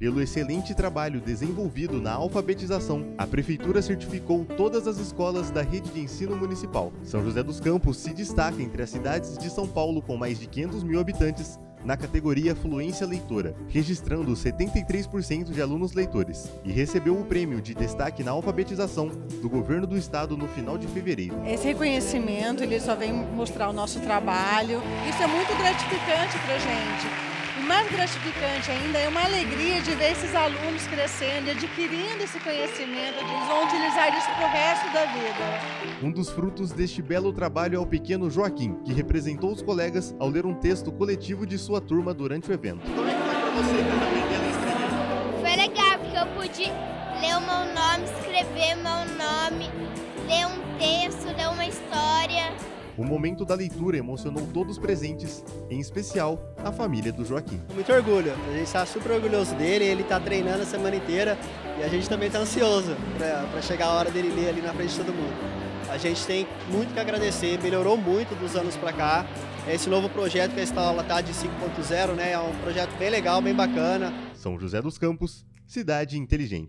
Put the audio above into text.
Pelo excelente trabalho desenvolvido na alfabetização, a Prefeitura certificou todas as escolas da rede de ensino municipal. São José dos Campos se destaca entre as cidades de São Paulo com mais de 500 mil habitantes na categoria Fluência Leitora, registrando 73% de alunos leitores, e recebeu o prêmio de destaque na alfabetização do governo do estado no final de fevereiro. Esse reconhecimento ele só vem mostrar o nosso trabalho. Isso é muito gratificante para gente. E mais gratificante ainda é uma alegria de ver esses alunos crescendo e adquirindo esse conhecimento, eles vão utilizar isso para o resto da vida. Um dos frutos deste belo trabalho é o pequeno Joaquim, que representou os colegas ao ler um texto coletivo de sua turma durante o evento. Como é que foi para você, aprender a escrever? Foi legal, porque eu pude ler o meu nome, escrever meu nome, ler um O momento da leitura emocionou todos presentes, em especial a família do Joaquim. Muito orgulho, a gente está super orgulhoso dele, ele está treinando a semana inteira e a gente também está ansioso para chegar a hora dele ler ali na frente de todo mundo. A gente tem muito que agradecer, melhorou muito dos anos para cá. Esse novo projeto que a escola está de 5.0, né, é um projeto bem legal, bem bacana. São José dos Campos, cidade inteligente.